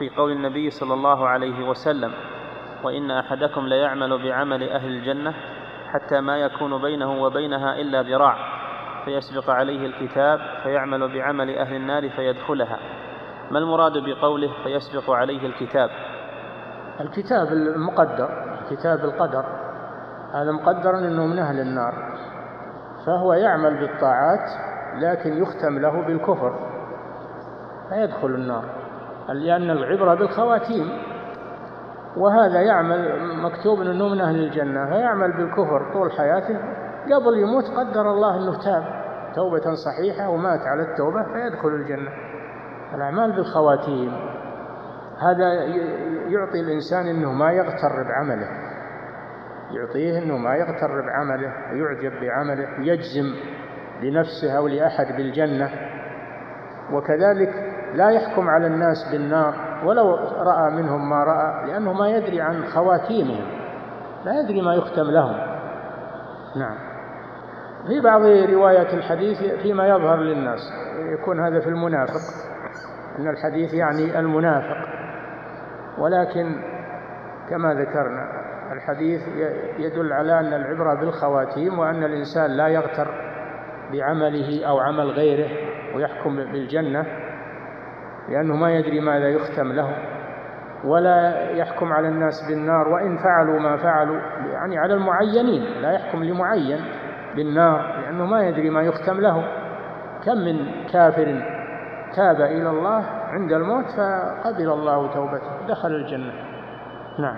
في قول النبي صلى الله عليه وسلم وإن أحدكم ليعمل بعمل أهل الجنة حتى ما يكون بينه وبينها إلا ذراع فيسبق عليه الكتاب فيعمل بعمل أهل النار فيدخلها. ما المراد بقوله فيسبق عليه الكتاب؟ الكتاب المقدر كتاب القدر. هذا مقدر أنه من أهل النار. فهو يعمل بالطاعات لكن يختم له بالكفر فيدخل النار. لأن العبرة بالخواتيم وهذا يعمل مكتوب أنه من أهل الجنة فيعمل بالكفر طول حياته قبل يموت قدر الله أنه تاب توبة صحيحة ومات على التوبة فيدخل الجنة. الأعمال بالخواتيم هذا يعطي الإنسان أنه ما يغتر بعمله يعطيه أنه ما يغتر بعمله ويعجب بعمله ويجزم لنفسه أو لأحد بالجنة. وكذلك لا يحكم على الناس بالنار ولو رأى منهم ما رأى لأنه ما يدري عن خواتيمهم لا يدري ما يختم لهم. نعم. في بعض روايات الحديث فيما يظهر للناس يكون هذا في المنافق أن الحديث يعني المنافق. ولكن كما ذكرنا الحديث يدل على أن العبرة بالخواتيم وأن الإنسان لا يغتر بعمله أو عمل غيره ويحكم بالجنة. لأنه ما يدري ماذا يختم له ولا يحكم على الناس بالنار وإن فعلوا ما فعلوا يعني على المعينين لا يحكم لمعين بالنار لأنه ما يدري ما يختم له. كم من كافر تاب إلى الله عند الموت فقبل الله توبته دخل الجنة. نعم.